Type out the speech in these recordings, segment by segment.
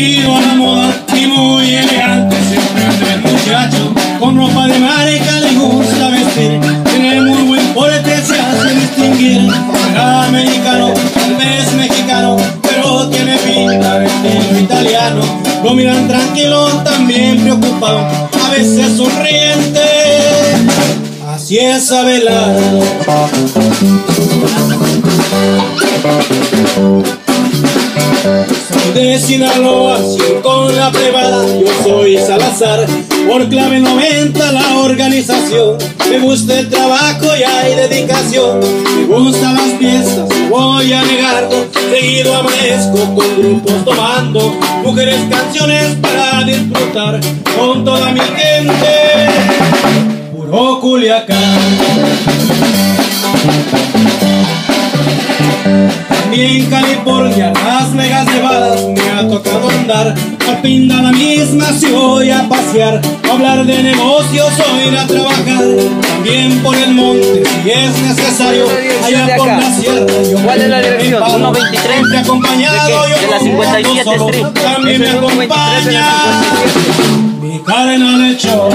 vestido a la moda y muy elegante. Siempre anda el muchacho con ropa de marca le gusta vestir. Tiene muy buen porte, se hace distinguir. Será americano, tal vez mexicano, pero tiene pinta de estilo italiano. Lo miran tranquilo, también preocupado, a veces sonriente. Así es Abelardo. Thank de Sinaloa, sin con la privada, yo soy Salazar. Por clave 90 la organización, me gusta el trabajo y hay dedicación. Me gustan las fiestas, voy a negarlo. Seguido amanezco con grupos tomando, mujeres, canciones para disfrutar con toda mi gente. Puro Culiacán. También California, tocado andar. A pinda la misma si voy a pasear, hablar de negocios o ir a trabajar. También por el monte si es necesario, allá por la sierra. Yo ¿Cuál es la dirección? me paro. 123. Siempre acompañado, ¿De De la no 57 ando solo. Street. También me Es el 123 de la acompaña 57. mi carnal hecho.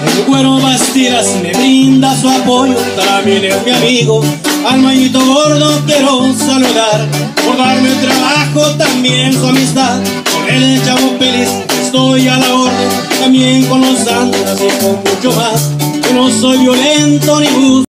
Padre. El güero Bastidas me brinda su apoyo, también es mi amigo. Al mañito gordo quiero saludar, por darme el trabajo, también su amistad. Con el chavo feliz estoy a la orden, también con los santos y con mucho más. Yo no soy violento ni busco.